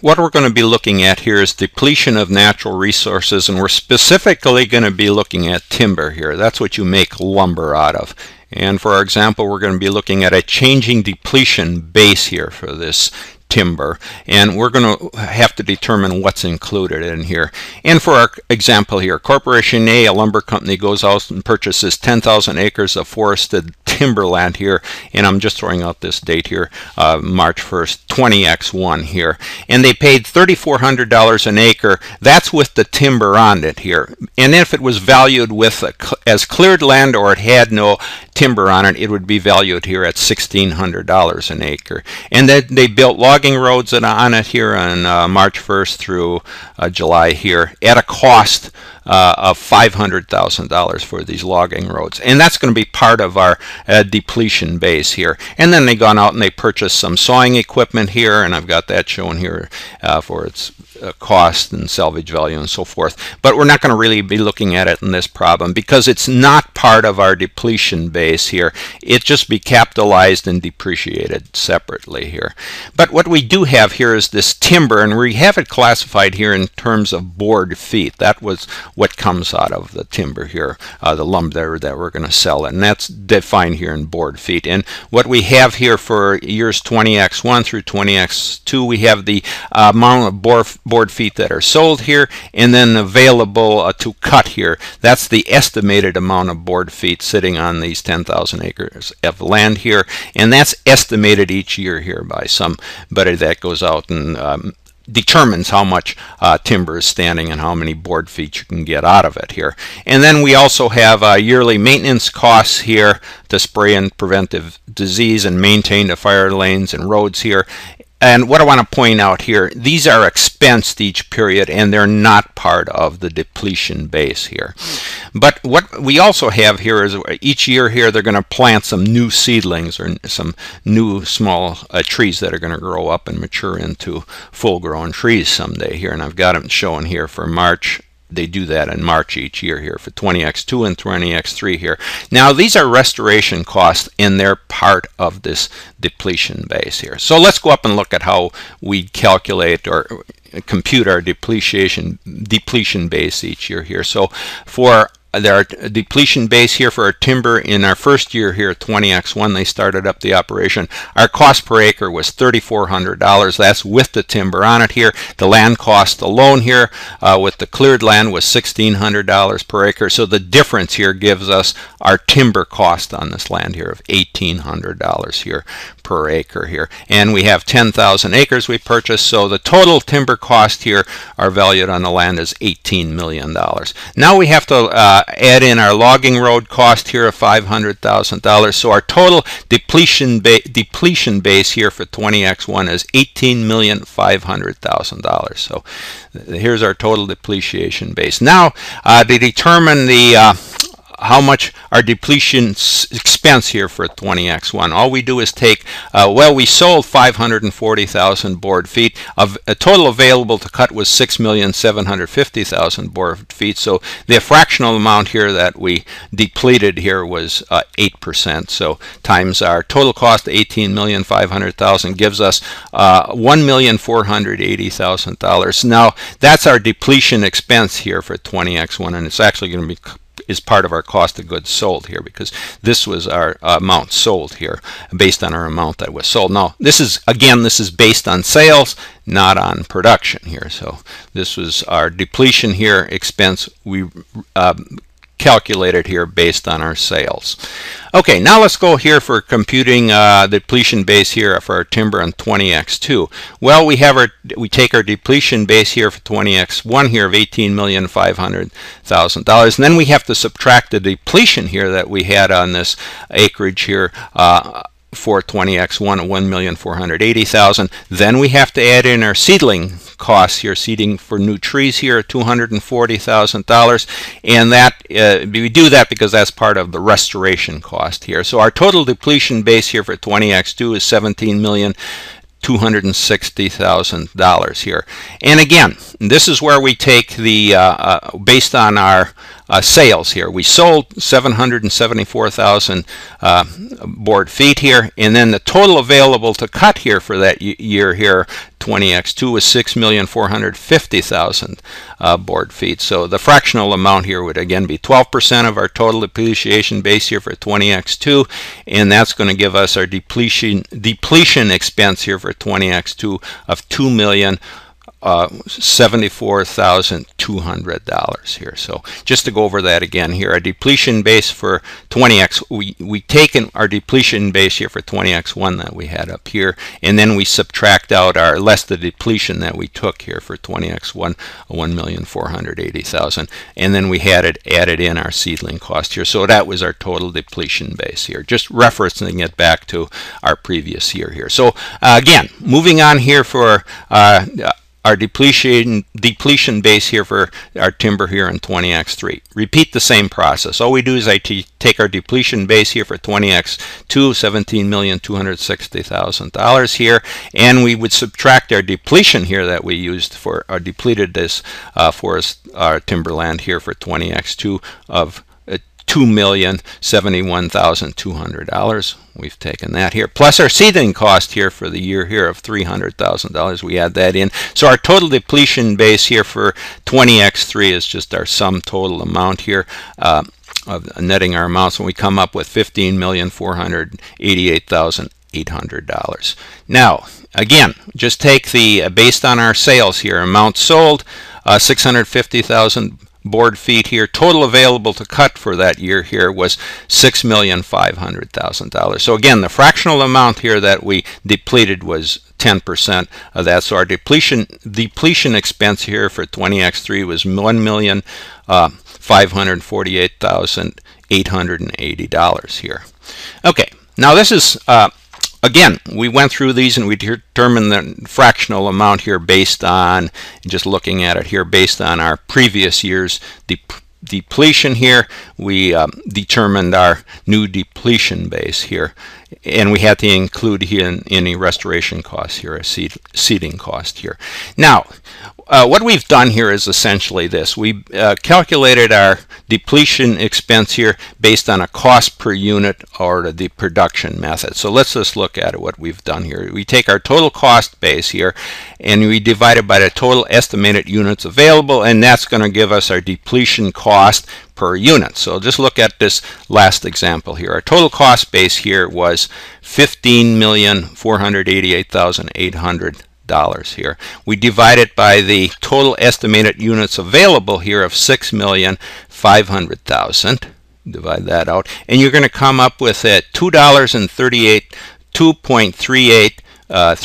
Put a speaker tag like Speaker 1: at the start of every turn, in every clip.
Speaker 1: What we're going to be looking at here is depletion of natural resources, and we're specifically going to be looking at timber here. That's what you make lumber out of. And for our example, we're going to be looking at a changing depletion base here for this timber. And we're going to have to determine what's included in here. And for our example here corporation A a lumber company goes out and purchases 10,000 acres of forested timberland here. And I'm just throwing out this date here uh, March 1st 20x1 here. And they paid $3,400 an acre. That's with the timber on it here. And if it was valued with a, as cleared land or it had no timber on it it would be valued here at $1,600 an acre. And then they built logging roads on it here on uh, March 1st through uh, July here at a cost uh, of $500,000 for these logging roads. And that's going to be part of our uh, depletion base here. And then they gone out and they purchased some sawing equipment here, and I've got that shown here uh, for its uh, cost and salvage value and so forth. But we're not going to really be looking at it in this problem because it's not part of our depletion base here. It just be capitalized and depreciated separately here. But what we do have here is this timber, and we have it classified here in terms of board feet. That was what comes out of the timber here, uh, the lumber that we're going to sell. And that's defined here in board feet. And what we have here for years 20x1 through 20x2, we have the uh, amount of board, board feet that are sold here and then available uh, to cut here. That's the estimated amount of board feet sitting on these 10,000 acres of land here. And that's estimated each year here by somebody that goes out and um, determines how much uh, timber is standing and how many board feet you can get out of it here. And then we also have uh, yearly maintenance costs here to spray and preventive disease and maintain the fire lanes and roads here. And what I want to point out here, these are expensed each period and they're not part of the depletion base here. But what we also have here is each year here they're going to plant some new seedlings or some new small uh, trees that are going to grow up and mature into full grown trees someday here. And I've got them shown here for March, they do that in March each year here for 20x2 and 20x3 here. Now these are restoration costs and they're part of this depletion base here. So let's go up and look at how we calculate or compute our depletion depletion base each year here. So for there are depletion base here for our timber in our first year here at 20x1 they started up the operation. Our cost per acre was $3,400 that's with the timber on it here. The land cost alone here uh, with the cleared land was $1,600 per acre. So the difference here gives us our timber cost on this land here of $1,800 here per acre here. And we have 10,000 acres we purchased. So the total timber cost here are valued on the land is 18 million dollars. Now we have to uh, add in our logging road cost here of $500,000 so our total depletion ba depletion base here for 20x1 is 18 million five hundred thousand dollars. So here's our total depreciation base. Now uh, to determine the uh, how much our depletion expense here for 20x1. All we do is take, uh, well, we sold 540,000 board feet. Of, a total available to cut was 6,750,000 board feet. So the fractional amount here that we depleted here was uh, 8%. So times our total cost, 18,500,000 gives us uh, $1,480,000. Now that's our depletion expense here for 20x1 and it's actually going to be is part of our cost of goods sold here because this was our amount sold here based on our amount that was sold. Now this is again this is based on sales not on production here so this was our depletion here expense we uh, calculated here based on our sales. Okay, now let's go here for computing uh, the depletion base here for our timber on 20x2. Well, we have our we take our depletion base here for 20x1 here of $18,500,000, and then we have to subtract the depletion here that we had on this acreage here uh, for 20x1 at 1,480,000. Then we have to add in our seedling costs here, seeding for new trees here $240,000. And that uh, we do that because that's part of the restoration cost here. So our total depletion base here for 20x2 is 17 million. $260,000 here. And again, this is where we take the, uh, uh, based on our uh, sales here. We sold 774,000 uh, board feet here, and then the total available to cut here for that year here 20x2 was 6,450,000 uh, board feet. So the fractional amount here would again be 12% of our total depreciation base here for 20x2, and that's going to give us our depletion depletion expense here for 20x2 of 2 million uh, $74,200 here. So just to go over that again here, our depletion base for 20x, we, we taken our depletion base here for 20x1 that we had up here, and then we subtract out our less the depletion that we took here for 20x1, 1,480,000, and then we had it added in our seedling cost here. So that was our total depletion base here, just referencing it back to our previous year here. So uh, again, moving on here for uh, our depletion depletion base here for our timber here in 20x3. Repeat the same process. All we do is I take our depletion base here for 20x2, $17,260,000 here, and we would subtract our depletion here that we used for our depleted this uh, forest our timberland here for 20x2 of $2,071,200. We've taken that here. Plus our seeding cost here for the year here of $300,000. We add that in. So our total depletion base here for 20x3 is just our sum total amount here. Uh, of netting our amounts and we come up with $15,488,800. Now, again, just take the, uh, based on our sales here, amount sold, uh, 650,000 board feet here. Total available to cut for that year here was $6,500,000. So again, the fractional amount here that we depleted was 10% of that. So our depletion depletion expense here for 20x3 was $1,548,880 uh, here. Okay, now this is uh, again, we went through these and we determined the fractional amount here based on, just looking at it here, based on our previous year's de depletion here. We um, determined our new depletion base here. And we had to include here any restoration costs here, a seed, seeding cost here. Now, uh, what we've done here is essentially this. We uh, calculated our depletion expense here based on a cost per unit or the production method. So let's just look at what we've done here. We take our total cost base here and we divide it by the total estimated units available and that's going to give us our depletion cost per unit. So just look at this last example here. Our total cost base here was 15,488,800 dollars here. We divide it by the total estimated units available here of 6,500,000. Divide that out. And you're going to come up with a $2.38, 2.383 uh,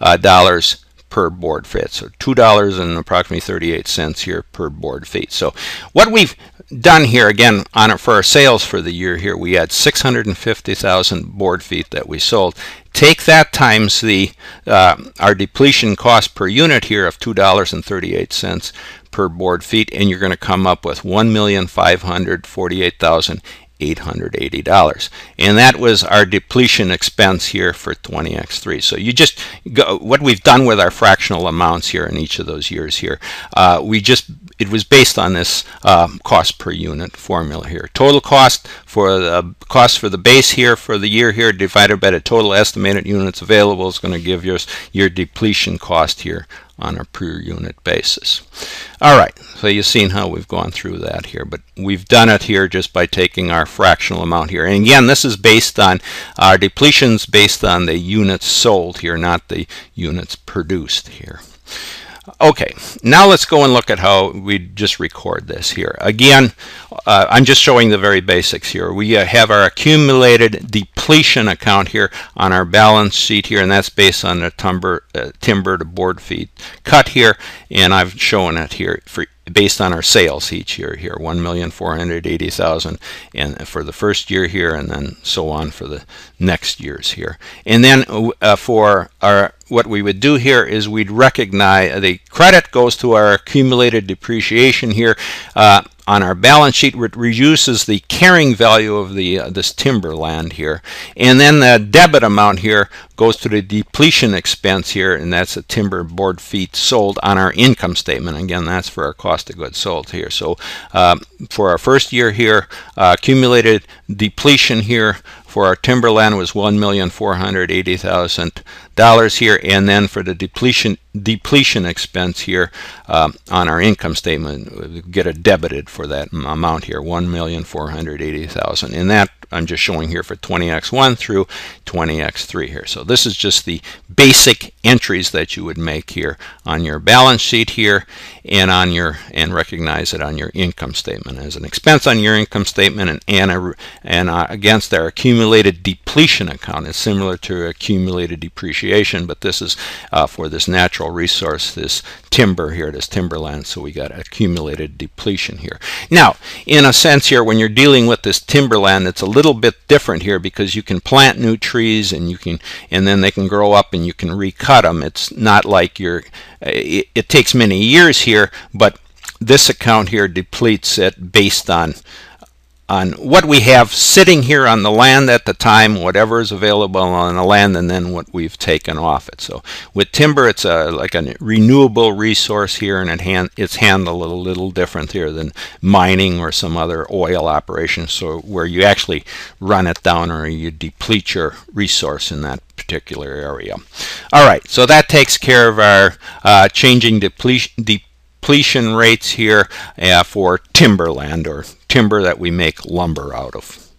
Speaker 1: uh, dollars per board feet. So $2 and approximately 38 cents here per board feet. So what we've done here again on it for our sales for the year here we had 650,000 board feet that we sold take that times the uh, our depletion cost per unit here of $2.38 per board feet and you're going to come up with 1,548,000 $880. And that was our depletion expense here for 20x3. So you just go, what we've done with our fractional amounts here in each of those years here, uh, we just it was based on this um, cost per unit formula here. Total cost for the cost for the base here for the year here divided by the total estimated units available is going to give us your depletion cost here on a per unit basis. All right, so you've seen how we've gone through that here, but we've done it here just by taking our fractional amount here. And again, this is based on our depletions based on the units sold here, not the units produced here. Okay, now let's go and look at how we just record this here. Again, uh, I'm just showing the very basics here. We uh, have our accumulated depletion account here on our balance sheet here, and that's based on the timber, uh, timber to board feet cut here, and I've shown it here for based on our sales each year here 1,480,000 and for the first year here and then so on for the next years here and then uh, for our what we would do here is we'd recognize the credit goes to our accumulated depreciation here uh, on our balance sheet it reduces the carrying value of the uh, this timberland here. And then the debit amount here goes to the depletion expense here, and that's the timber board feet sold on our income statement. Again, that's for our cost of goods sold here. So um, for our first year here, uh, accumulated depletion here for our timberland was $1,480,000 here, and then for the depletion depletion expense here um, on our income statement, we get a debited for that amount here, 1,480,000. And that I'm just showing here for 20x1 through 20x3 here. So this is just the basic entries that you would make here on your balance sheet here and on your and recognize it on your income statement as an expense on your income statement and and, a, and uh, against our accumulated depletion account. It's similar to accumulated depreciation, but this is uh, for this natural resource, this timber here, this timberland. So we got accumulated depletion here. Now, in a sense here, when you're dealing with this timberland, it's a little bit different here because you can plant new trees and you can and then they can grow up and you can recut them. It's not like you're. It, it takes many years here, but this account here depletes it based on on what we have sitting here on the land at the time, whatever is available on the land, and then what we've taken off it. So with timber, it's a, like a renewable resource here, and it hand, it's handled a little different here than mining or some other oil operation, so where you actually run it down or you deplete your resource in that particular area. All right, so that takes care of our uh, changing depletion, depletion rates here uh, for timberland or timber that we make lumber out of.